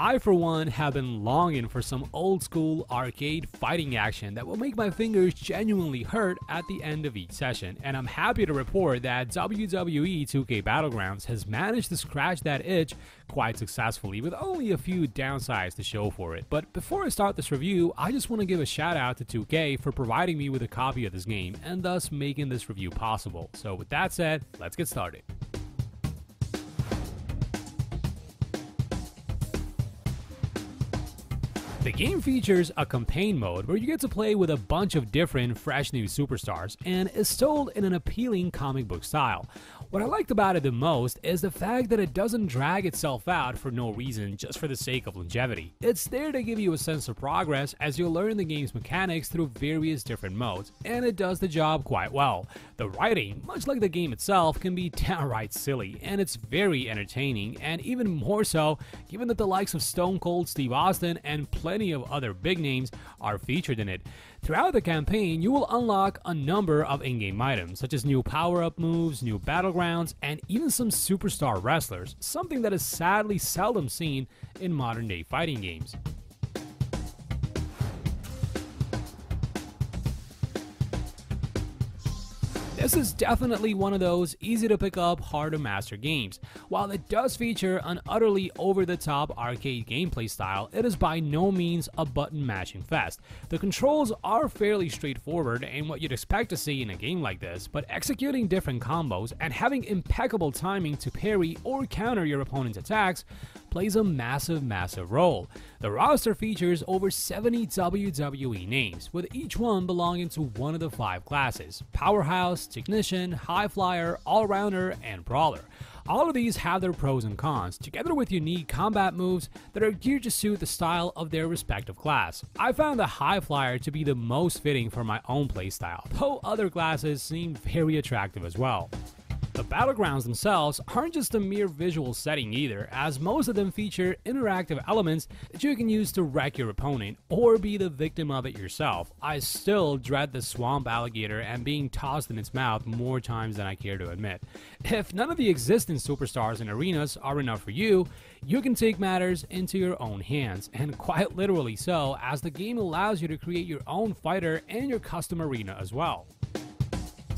I, for one, have been longing for some old school arcade fighting action that will make my fingers genuinely hurt at the end of each session, and I'm happy to report that WWE 2K Battlegrounds has managed to scratch that itch quite successfully with only a few downsides to show for it. But before I start this review, I just want to give a shout out to 2K for providing me with a copy of this game and thus making this review possible. So with that said, let's get started. The game features a campaign mode where you get to play with a bunch of different fresh new superstars and is told in an appealing comic book style. What I liked about it the most is the fact that it doesn't drag itself out for no reason just for the sake of longevity. It's there to give you a sense of progress as you learn the game's mechanics through various different modes, and it does the job quite well. The writing, much like the game itself, can be downright silly, and it's very entertaining, and even more so given that the likes of Stone Cold Steve Austin and plenty of other big names are featured in it. Throughout the campaign, you will unlock a number of in-game items, such as new power-up moves, new battlegrounds, and even some superstar wrestlers, something that is sadly seldom seen in modern-day fighting games. This is definitely one of those easy to pick up, hard to master games. While it does feature an utterly over the top arcade gameplay style, it is by no means a button mashing fest. The controls are fairly straightforward and what you'd expect to see in a game like this, but executing different combos and having impeccable timing to parry or counter your opponent's attacks plays a massive, massive role. The roster features over 70 WWE names, with each one belonging to one of the five classes Powerhouse, Technician, High Flyer, All Rounder, and Brawler. All of these have their pros and cons, together with unique combat moves that are geared to suit the style of their respective class. I found the High Flyer to be the most fitting for my own playstyle, though other classes seem very attractive as well. The battlegrounds themselves aren't just a mere visual setting either, as most of them feature interactive elements that you can use to wreck your opponent or be the victim of it yourself. I still dread the swamp alligator and being tossed in its mouth more times than I care to admit. If none of the existing superstars and arenas are enough for you, you can take matters into your own hands, and quite literally so, as the game allows you to create your own fighter and your custom arena as well.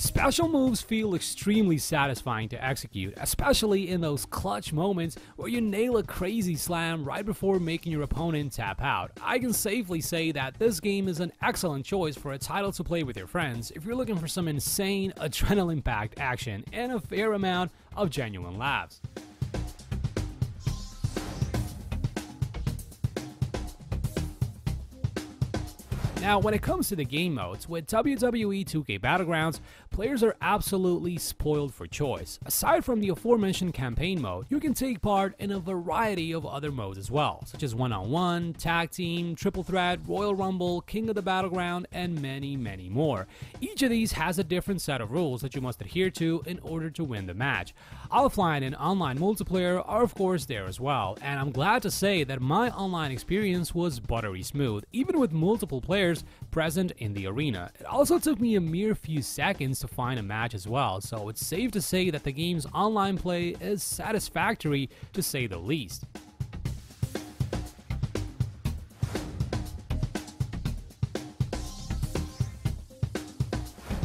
Special moves feel extremely satisfying to execute, especially in those clutch moments where you nail a crazy slam right before making your opponent tap out. I can safely say that this game is an excellent choice for a title to play with your friends if you're looking for some insane adrenaline packed action and a fair amount of genuine laughs. Now, when it comes to the game modes, with WWE 2K Battlegrounds, players are absolutely spoiled for choice. Aside from the aforementioned campaign mode, you can take part in a variety of other modes as well, such as one-on-one, tag team, triple threat, Royal Rumble, King of the Battleground, and many, many more. Each of these has a different set of rules that you must adhere to in order to win the match. Offline and online multiplayer are of course there as well, and I'm glad to say that my online experience was buttery smooth, even with multiple players players present in the arena. It also took me a mere few seconds to find a match as well, so it's safe to say that the game's online play is satisfactory to say the least.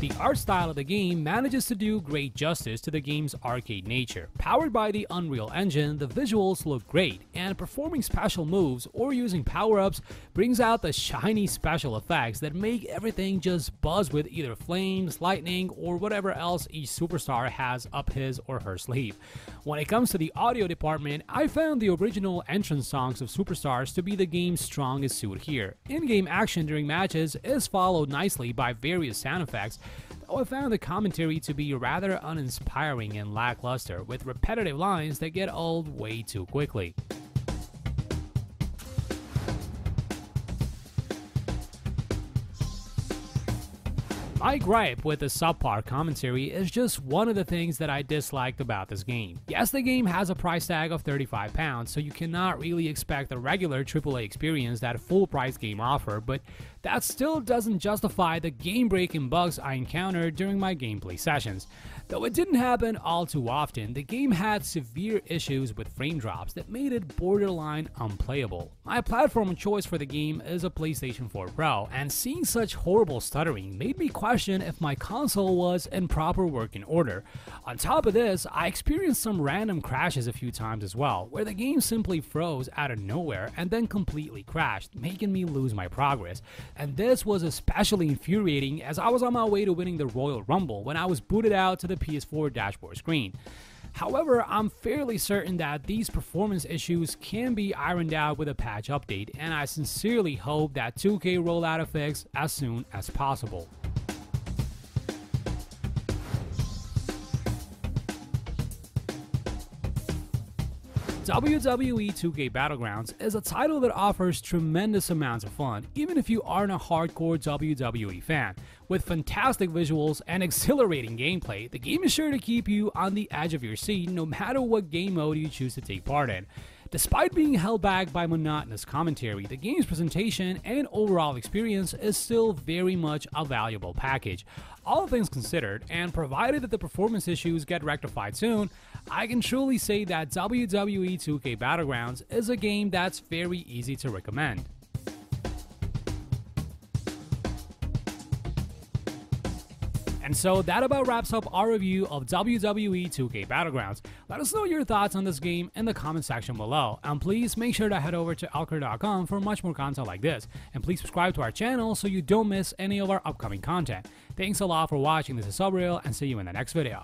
The art style of the game manages to do great justice to the game's arcade nature. Powered by the Unreal Engine, the visuals look great, and performing special moves or using power-ups brings out the shiny special effects that make everything just buzz with either flames, lightning, or whatever else each superstar has up his or her sleeve. When it comes to the audio department, I found the original entrance songs of Superstars to be the game's strongest suit here. In-game action during matches is followed nicely by various sound effects, though I found the commentary to be rather uninspiring and lackluster, with repetitive lines that get old way too quickly. My gripe with the subpar commentary is just one of the things that I disliked about this game. Yes, the game has a price tag of £35, so you cannot really expect the regular AAA experience that full price game offer, but that still doesn't justify the game breaking bugs I encountered during my gameplay sessions. Though it didn't happen all too often, the game had severe issues with frame drops that made it borderline unplayable. My platform choice for the game is a PlayStation 4 Pro, and seeing such horrible stuttering made me question if my console was in proper working order. On top of this, I experienced some random crashes a few times as well, where the game simply froze out of nowhere and then completely crashed, making me lose my progress. And this was especially infuriating as I was on my way to winning the Royal Rumble when I was booted out to the PS4 dashboard screen. However, I'm fairly certain that these performance issues can be ironed out with a patch update, and I sincerely hope that 2K roll out a fix as soon as possible. WWE 2K Battlegrounds is a title that offers tremendous amounts of fun, even if you aren't a hardcore WWE fan. With fantastic visuals and exhilarating gameplay, the game is sure to keep you on the edge of your seat no matter what game mode you choose to take part in. Despite being held back by monotonous commentary, the game's presentation and overall experience is still very much a valuable package. All things considered, and provided that the performance issues get rectified soon, I can truly say that WWE 2K Battlegrounds is a game that's very easy to recommend. And so that about wraps up our review of WWE 2K Battlegrounds. Let us know your thoughts on this game in the comment section below. And please make sure to head over to AltChar.com for much more content like this. And please subscribe to our channel so you don't miss any of our upcoming content. Thanks a lot for watching, this is Subreal, and see you in the next video.